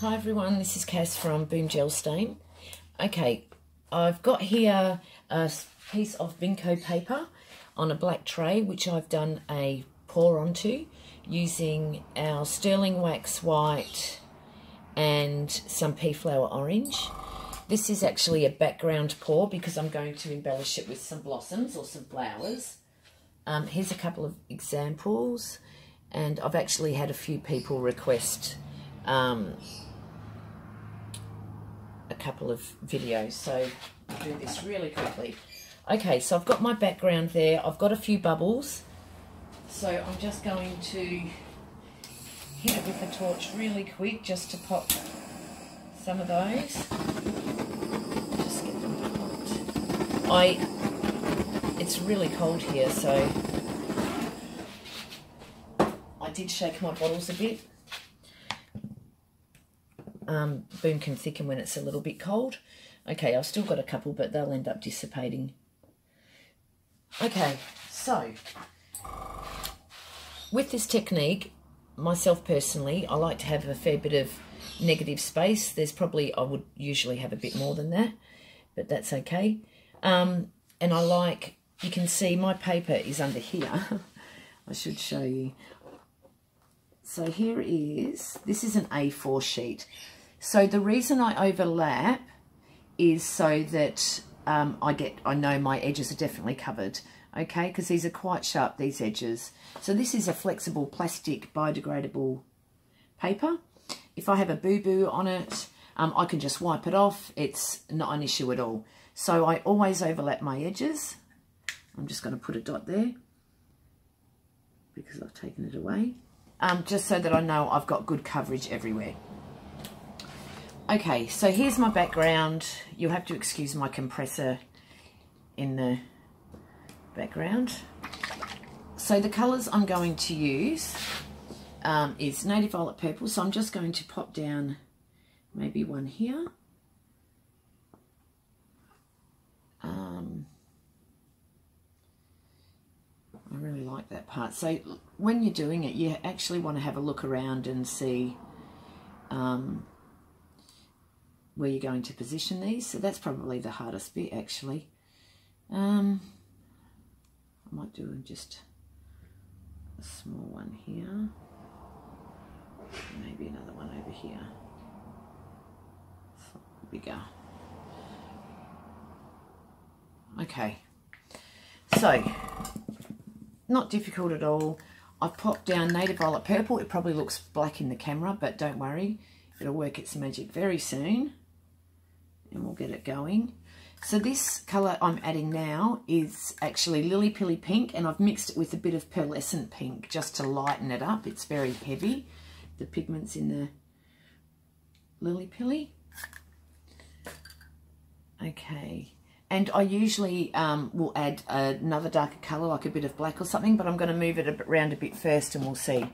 Hi everyone, this is Cass from Boom Gel Stain. Okay, I've got here a piece of Binco paper on a black tray which I've done a pour onto using our Sterling Wax White and some pea flower orange. This is actually a background pour because I'm going to embellish it with some blossoms or some flowers. Um, here's a couple of examples and I've actually had a few people request um, couple of videos so I'll do this really quickly. Okay, so I've got my background there. I've got a few bubbles. So I'm just going to hit it with the torch really quick just to pop some of those. Just get them popped. I, it's really cold here, so I did shake my bottles a bit. Um, boom can thicken when it's a little bit cold. Okay, I've still got a couple, but they'll end up dissipating. Okay, so with this technique, myself personally, I like to have a fair bit of negative space. There's probably, I would usually have a bit more than that, but that's okay. Um, and I like, you can see my paper is under here. I should show you. So here is, this is an A4 sheet. So the reason I overlap is so that um, I get, I know my edges are definitely covered, okay, because these are quite sharp, these edges. So this is a flexible plastic biodegradable paper. If I have a boo-boo on it, um, I can just wipe it off. It's not an issue at all. So I always overlap my edges. I'm just going to put a dot there because I've taken it away. Um, just so that I know I've got good coverage everywhere. Okay, so here's my background. You'll have to excuse my compressor in the background. So the colours I'm going to use um, is Native Violet Purple. So I'm just going to pop down maybe one here. Um, I really like that part. So when you're doing it, you actually want to have a look around and see um, where you're going to position these. So that's probably the hardest bit actually. Um, I might do just a small one here. Maybe another one over here. Bigger. Okay. So, not difficult at all. I've popped down Native Violet Purple. It probably looks black in the camera, but don't worry. It'll work its magic very soon and we'll get it going. So this colour I'm adding now is actually Lily Pilly Pink and I've mixed it with a bit of Pearlescent Pink just to lighten it up. It's very heavy, the pigments in the Lily Pilly. Okay, and I usually um, will add another darker colour like a bit of black or something, but I'm going to move it around a bit first and we'll see.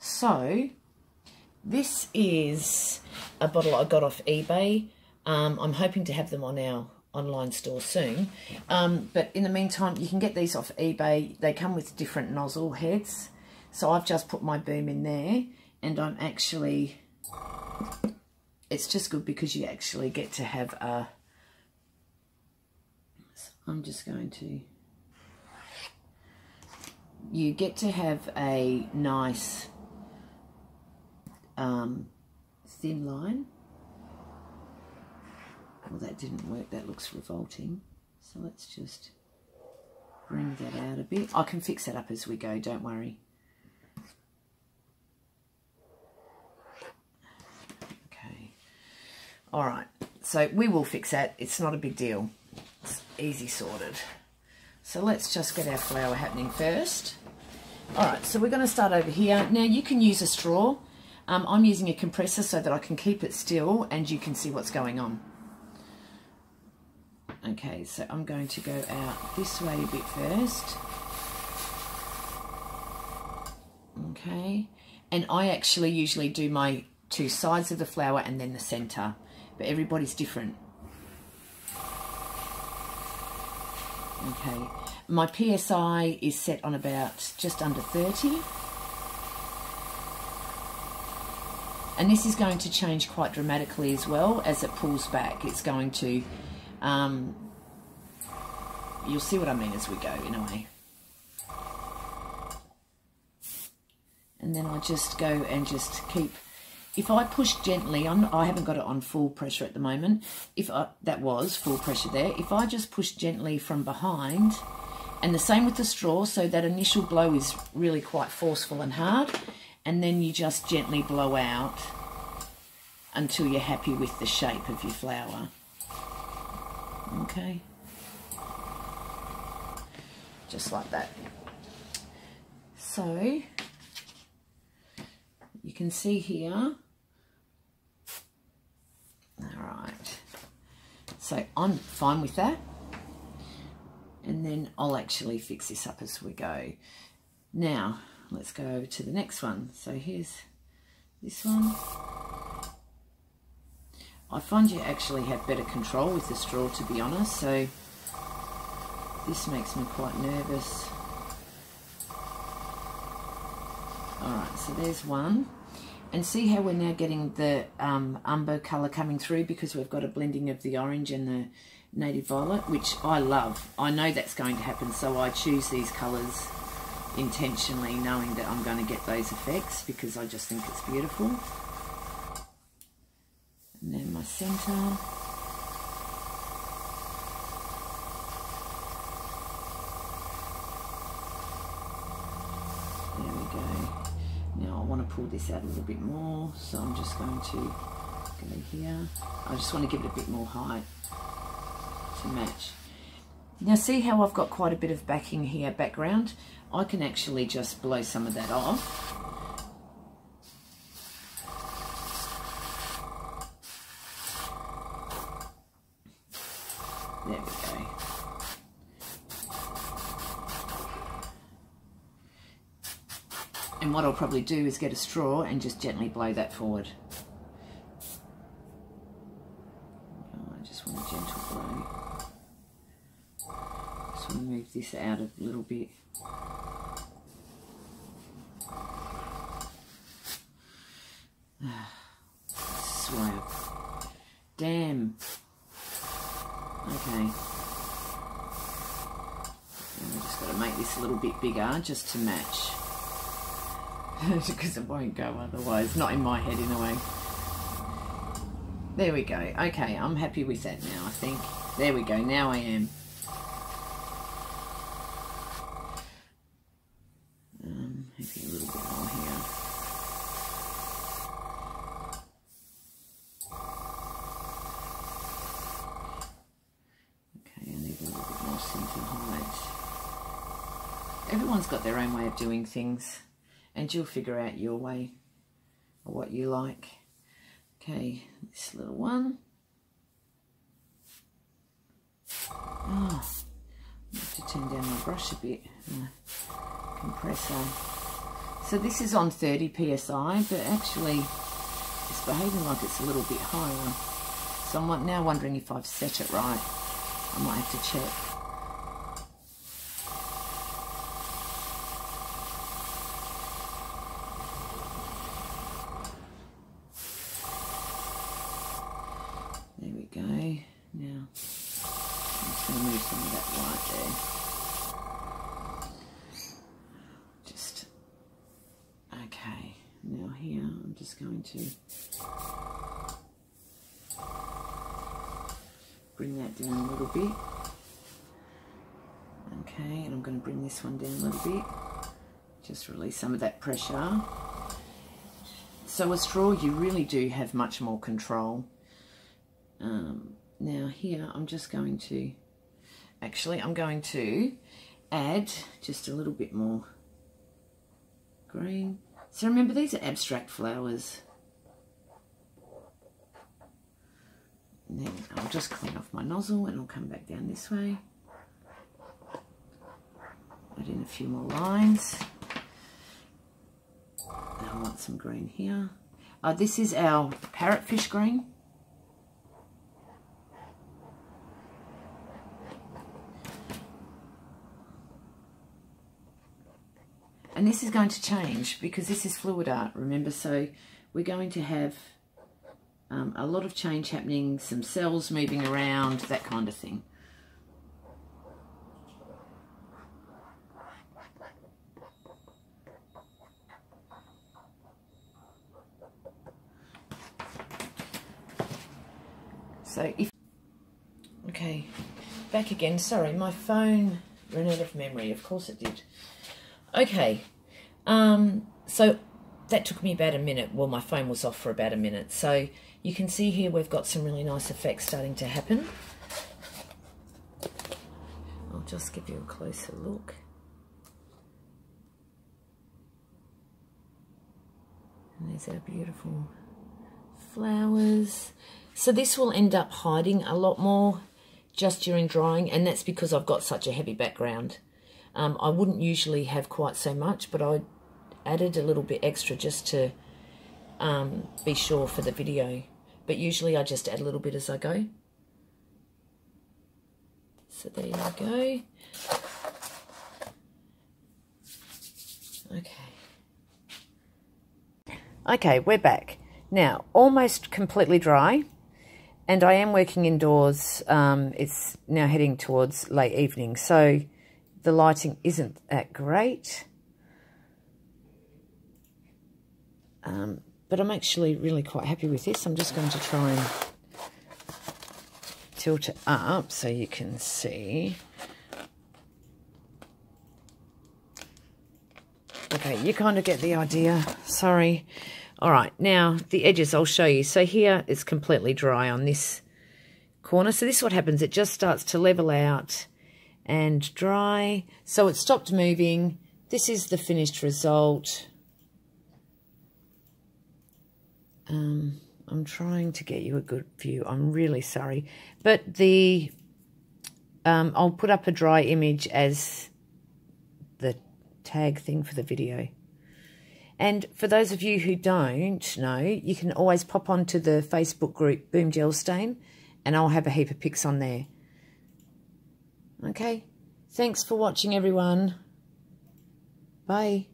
So, this is a bottle I got off eBay. Um, I'm hoping to have them on our online store soon. Um, but in the meantime, you can get these off eBay. They come with different nozzle heads. So I've just put my boom in there and I'm actually, it's just good because you actually get to have a, I'm just going to, you get to have a nice um, thin line well, that didn't work. That looks revolting. So let's just bring that out a bit. I can fix that up as we go, don't worry. Okay. All right. So we will fix that. It's not a big deal. It's easy sorted. So let's just get our flower happening first. All right, so we're going to start over here. Now you can use a straw. Um, I'm using a compressor so that I can keep it still and you can see what's going on. Okay, so I'm going to go out this way a bit first. Okay, and I actually usually do my two sides of the flower and then the center, but everybody's different. Okay, my PSI is set on about just under 30. And this is going to change quite dramatically as well as it pulls back. It's going to, um, you'll see what I mean as we go in a way. And then I just go and just keep if I push gently on, I haven't got it on full pressure at the moment. If I, that was full pressure there, if I just push gently from behind, and the same with the straw, so that initial blow is really quite forceful and hard, and then you just gently blow out until you're happy with the shape of your flower. Okay. Just like that. So, you can see here all right So I'm fine with that. And then I'll actually fix this up as we go. Now, let's go over to the next one. So here's this one. I find you actually have better control with the straw, to be honest. So this makes me quite nervous. Alright, so there's one. And see how we're now getting the um, umber colour coming through because we've got a blending of the orange and the native violet, which I love. I know that's going to happen, so I choose these colours intentionally knowing that I'm going to get those effects because I just think it's beautiful. And then my centre. There we go. Now I want to pull this out a little bit more so I'm just going to go here. I just want to give it a bit more height to match. Now see how I've got quite a bit of backing here background? I can actually just blow some of that off There we go. And what I'll probably do is get a straw and just gently blow that forward. I just want a gentle blow. Just want to move this out a little bit. Ah. Swab. Damn. Okay. And I just got to make a little bit bigger just to match because it won't go otherwise. Not in my head, in a way. There we go. Okay, I'm happy with that now, I think. There we go. Now I am. Um, maybe a little bit more here. Okay, I need a little bit more centre height. Everyone's got their own way of doing things and you'll figure out your way or what you like. Okay, this little one. Oh, I have to turn down my brush a bit. compressor. So this is on 30 psi, but actually it's behaving like it's a little bit higher. So I'm now wondering if I've set it right. I might have to check. To bring that down a little bit. Okay, and I'm going to bring this one down a little bit. Just release some of that pressure. So a straw, you really do have much more control. Um, now here, I'm just going to, actually, I'm going to add just a little bit more green. So remember, these are abstract flowers. And then I'll just clean off my nozzle and I'll come back down this way. Add in a few more lines. I want some green here. Uh, this is our parrotfish green. And this is going to change because this is fluid art, remember? So we're going to have um, a lot of change happening, some cells moving around, that kind of thing. So if, okay, back again. Sorry, my phone ran out of memory. Of course it did. Okay, um, so that took me about a minute. Well, my phone was off for about a minute. So you can see here we've got some really nice effects starting to happen. I'll just give you a closer look. And there's our beautiful flowers. So this will end up hiding a lot more just during drying, and that's because I've got such a heavy background. Um, I wouldn't usually have quite so much, but I added a little bit extra just to um, be sure for the video. But usually I just add a little bit as I go. So there you go. Okay. Okay, we're back. Now, almost completely dry. And I am working indoors. Um, it's now heading towards late evening. So the lighting isn't that great. Um, but I'm actually really quite happy with this. I'm just going to try and tilt it up so you can see. Okay, you kind of get the idea. Sorry. All right, now the edges I'll show you. So here it's completely dry on this corner. So this is what happens. It just starts to level out and dry. So it stopped moving. This is the finished result. Um, I'm trying to get you a good view. I'm really sorry. But the um, I'll put up a dry image as the tag thing for the video. And for those of you who don't know, you can always pop onto the Facebook group Boom Gel Stain and I'll have a heap of pics on there. Okay, thanks for watching everyone. Bye.